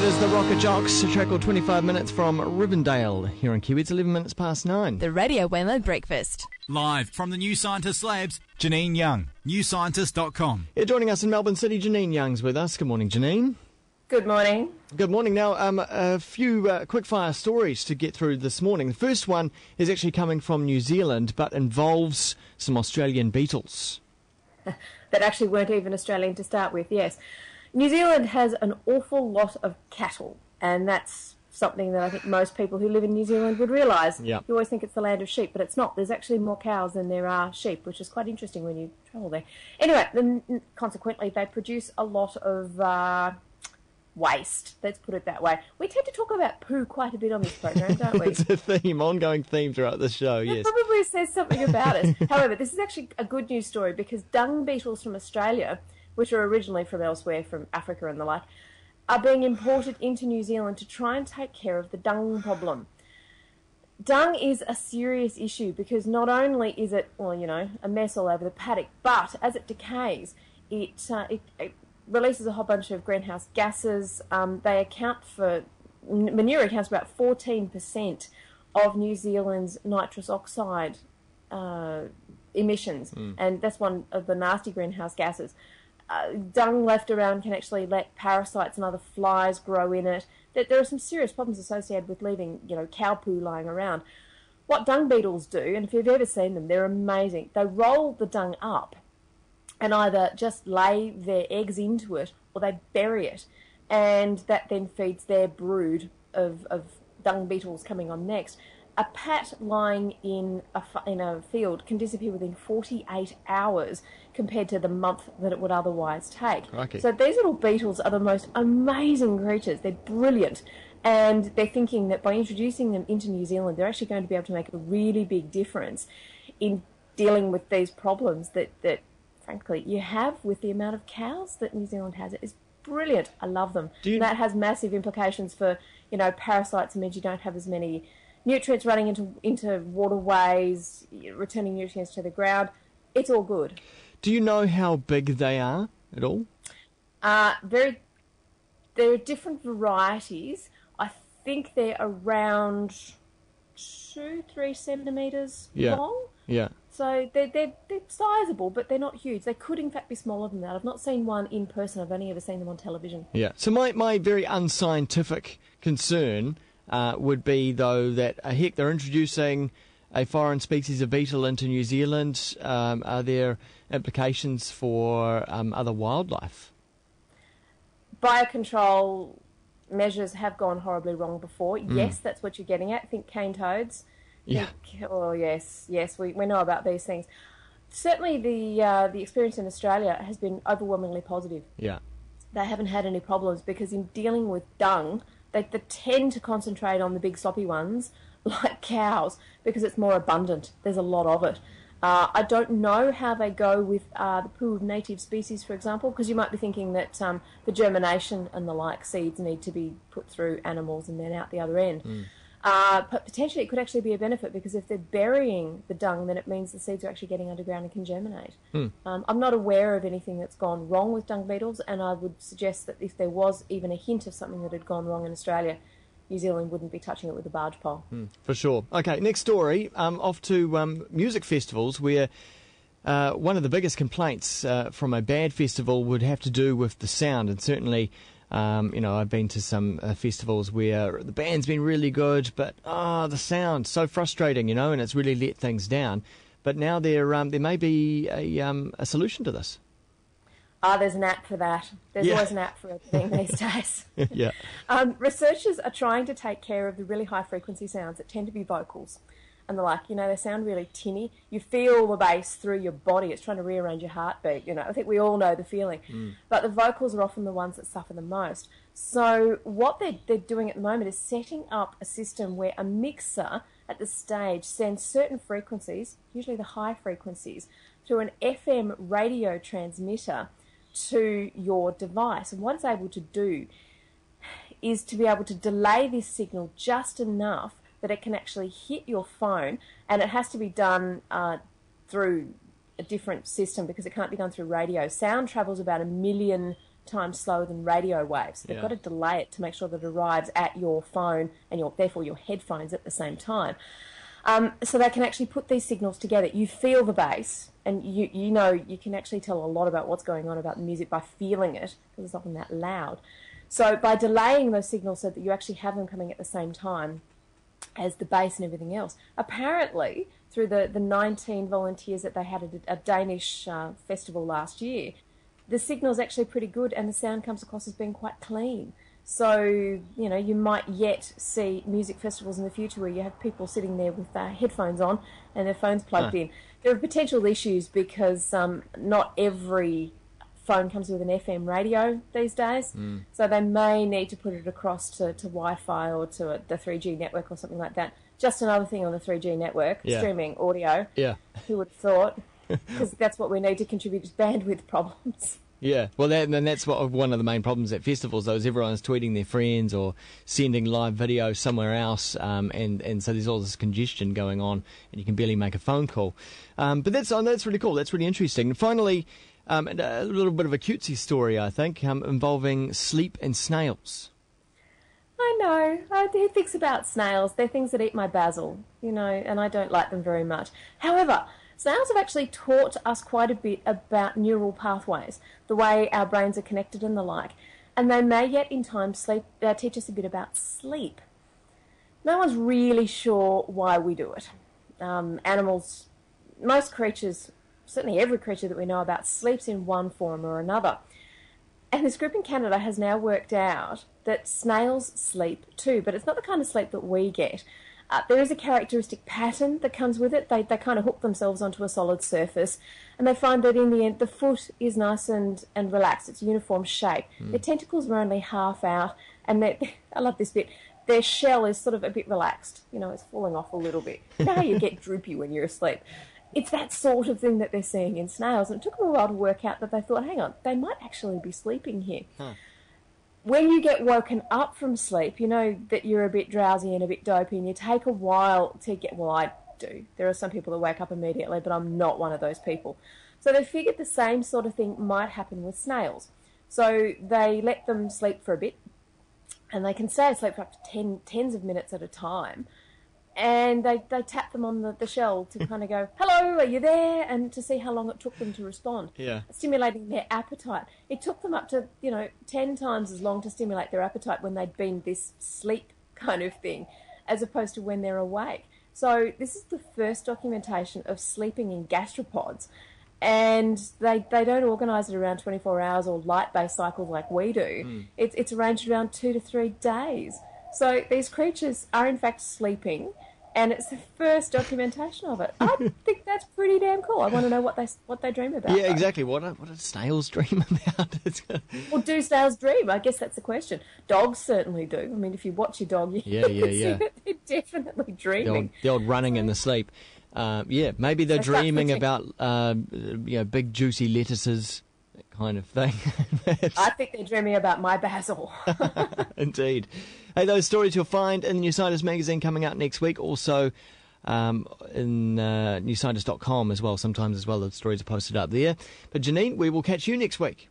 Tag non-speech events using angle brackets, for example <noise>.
That is the Rocker Jocks, a track called 25 minutes from Rivendale here on Kiwi. It's 11 minutes past 9. The Radio Wammo Breakfast. Live from the New Scientist Labs, Janine Young, newscientist.com. Yeah, joining us in Melbourne City, Janine Young's with us. Good morning, Janine. Good morning. Good morning. Now, um, a few uh, quick fire stories to get through this morning. The first one is actually coming from New Zealand, but involves some Australian beetles. <laughs> that actually weren't even Australian to start with, yes. New Zealand has an awful lot of cattle, and that's something that I think most people who live in New Zealand would realise. Yeah. You always think it's the land of sheep, but it's not. There's actually more cows than there are sheep, which is quite interesting when you travel there. Anyway, then consequently, they produce a lot of uh, waste. Let's put it that way. We tend to talk about poo quite a bit on this program, don't we? <laughs> it's a theme, ongoing theme throughout the show, yes. probably says something about us. <laughs> However, this is actually a good news story because dung beetles from Australia, which are originally from elsewhere, from Africa and the like, are being imported into New Zealand to try and take care of the dung problem. Dung is a serious issue because not only is it, well, you know, a mess all over the paddock, but as it decays, it, uh, it, it releases a whole bunch of greenhouse gases. Um, they account for, manure accounts for about 14% of New Zealand's nitrous oxide uh, emissions, and that's one of the nasty greenhouse gases. Uh, dung left around can actually let parasites and other flies grow in it. That there are some serious problems associated with leaving, you know, cow poo lying around. What dung beetles do, and if you've ever seen them, they're amazing. They roll the dung up and either just lay their eggs into it or they bury it, and that then feeds their brood of, of dung beetles coming on next. A pat lying in a, in a field can disappear within 48 hours compared to the month that it would otherwise take. Crikey. So these little beetles are the most amazing creatures. They're brilliant. And they're thinking that by introducing them into New Zealand, they're actually going to be able to make a really big difference in dealing with these problems that, that frankly, you have with the amount of cows that New Zealand has. It is brilliant. I love them. You- And that has massive implications for, you know, parasites. It means you don't have as many nutrients running into into waterways, returning nutrients to the ground. It's all good. Do you know how big they are at all? Uh, very. There are different varieties. I think they're around two, three centimeters Yeah. long. Yeah. So they're, they're, they're sizable, but they're not huge. They could, in fact, be smaller than that. I've not seen one in person. I've only ever seen them on television. Yeah. So my, my very unscientific concern uh, would be though that uh, heck they're introducing a foreign species of beetle into New Zealand. Um, are there implications for um, other wildlife? Biocontrol measures have gone horribly wrong before. Hmm. Yes, that's what you're getting at. Think cane toads. Yeah. Think- oh, yes, yes, we, we know about these things. Certainly, the uh, the experience in Australia has been overwhelmingly positive. Yeah. they haven't had any problems because in dealing with dung, they, tend to concentrate on the big sloppy ones <laughs> like cows because it's more abundant. There's a lot of it. Uh, I don't know how they go with uh, the pool of native species, for example, because you might be thinking that um, for germination and the like, seeds need to be put through animals and then out the other end. Uh, but potentially, it could actually be a benefit because if they're burying the dung, then it means the seeds are actually getting underground and can germinate. Um, I'm not aware of anything that's gone wrong with dung beetles, and I would suggest that if there was even a hint of something that had gone wrong in Australia, New Zealand wouldn't be touching it with a barge pole. For sure. Okay, next story. Um, off to um, music festivals, where uh, one of the biggest complaints uh, from a bad festival would have to do with the sound, and certainly. Um, you know, I've been to some uh, festivals where the band's been really good, but ah, the sound so frustrating, you know, and it's really let things down. But now there, um, there may be a, um, a solution to this. Ah, there's an app for that. There's Yeah. always an app for everything <laughs> these days. yeah. Um, researchers are trying to take care of the really high frequency sounds that tend to be vocals and the like. You know, they sound really tinny. You feel the bass through your body. It's trying to rearrange your heartbeat. You know, I think we all know the feeling. Mm. But the vocals are often the ones that suffer the most. So what they're, they're doing at the moment is setting up a system where a mixer at the stage sends certain frequencies, usually the high frequencies, through an FM radio transmitter to your device. And what it's able to do is to be able to delay this signal just enough that it can actually hit your phone, and it has to be done uh, through a different system because it can't be done through radio. Sound travels about a million times slower than radio waves. They've Yeah. got to delay it to make sure that it arrives at your phone and your therefore your headphones at the same time. Um, so they can actually put these signals together. You feel the bass, and you you know you can actually tell a lot about what's going on about the music by feeling it because it's often that loud. So by delaying those signals so that you actually have them coming at the same time as the bass and everything else, apparently through the, the 19 volunteers that they had at a, a Danish uh, festival last year, the signal's actually pretty good and the sound comes across as being quite clean. So, you know, you might yet see music festivals in the future where you have people sitting there with their headphones on and their phones plugged Huh. in. There are potential issues because um, not every phone comes with an FM radio these days. Hmm. So they may need to put it across to, to Wi Fi or to a, the 3G network or something like that. Just another thing on the 3G network, Yeah. streaming audio. Yeah. Who would have thought? <laughs> Because that's what we need to contribute to bandwidth problems. Yeah, well, that, and that's what one of the main problems at festivals, though, is everyone's tweeting their friends or sending live video somewhere else, um, and and so there's all this congestion going on, and you can barely make a phone call. Um, but that's oh, that's really cool. That's really interesting. And finally, um, and a little bit of a cutesy story, I think, um, involving sleep and snails. I know. Who thinks about snails? They're things that eat my basil, you know, and I don't like them very much. However, snails have actually taught us quite a bit about neural pathways, the way our brains are connected and the like. And they may yet in time sleep, uh, teach us a bit about sleep. No one's really sure why we do it. Um, animals, most creatures, certainly every creature that we know about, sleeps in one form or another. And this group in Canada has now worked out that snails sleep too, but it's not the kind of sleep that we get. Uh, there is a characteristic pattern that comes with it. They, they kind of hook themselves onto a solid surface, and they find that in the end, the foot is nice and, and relaxed. It's a uniform shape. Their tentacles are only half out, and <laughs> I love this bit. Their shell is sort of a bit relaxed. You know, it's falling off a little bit. You know how you get droopy when you're asleep? It's that sort of thing that they're seeing in snails, and it took them a while to work out that they thought, hang on, they might actually be sleeping here hmm. when you get woken up from sleep, you know that you're a bit drowsy and a bit dopey, and you take a while to get. Well, I do. There are some people that wake up immediately, but I'm not one of those people. So they figured the same sort of thing might happen with snails. So they let them sleep for a bit, and they can stay asleep for up to ten, tens of minutes at a time. And they, they tap them on the, the shell to hmm. kind of go, hello, are you there? And to see how long it took them to respond Yeah. stimulating their appetite. It took them up to, you know, 10 times as long to stimulate their appetite when they'd been this sleep kind of thing, as opposed to when they're awake. So, this is the first documentation of sleeping in gastropods. And they, they don't organise it around 24 hours or light based cycles like we do. Hmm. It's, it's arranged around two to three days. So, these creatures are in fact sleeping. And it's the first documentation of it. I <laughs> think that's pretty damn cool. I want to know what they what they dream about. Yeah, though. exactly. What do- what do snails <laughs> dream about? <laughs> Well, do snails dream? I guess that's the question. Dogs certainly do. I mean, if you watch your dog, you Yeah, yeah, see yeah. that they're definitely dreaming. the old running in the sleep. Um, yeah, maybe they're They start dreaming about um, you know big juicy lettuces, kind of thing. <laughs> I think they're dreaming about my basil. <laughs> Indeed. Hey, those stories you'll find in the New Scientist magazine coming out next week. Also um, in uh, newscientist.com as well. Sometimes as well, the stories are posted up there. But Janine, we will catch you next week.